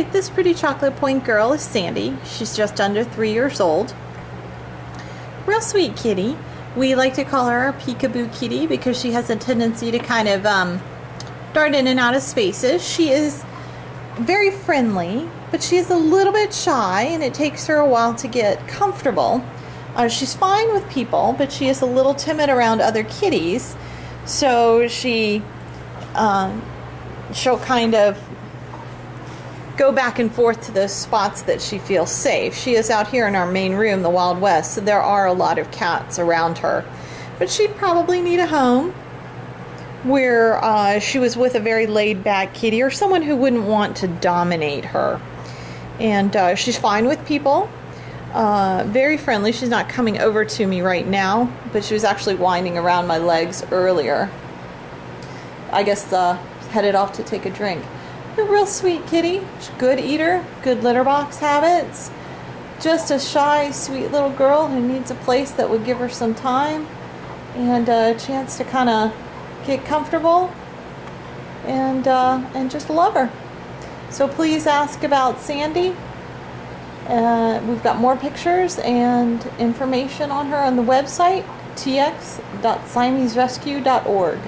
Hi, this pretty chocolate point girl is Sandy. She's just under three years old. Real sweet kitty. We like to call her a peekaboo kitty because she has a tendency to kind of um, dart in and out of spaces. She is very friendly, but she is a little bit shy and it takes her a while to get comfortable. Uh, she's fine with people, but she is a little timid around other kitties. So she, um, she'll kind of go back and forth to those spots that she feels safe. She is out here in our main room, the Wild West, so there are a lot of cats around her. But she'd probably need a home where uh, she was with a very laid back kitty or someone who wouldn't want to dominate her. And uh, she's fine with people, uh, very friendly. She's not coming over to me right now, but she was actually winding around my legs earlier. I guess uh, headed off to take a drink. A real sweet kitty, good eater, good litter box habits. Just a shy, sweet little girl who needs a place that would give her some time and a chance to kind of get comfortable and uh, and just love her. So please ask about Sandy. Uh, we've got more pictures and information on her on the website tx.siameserescue.org.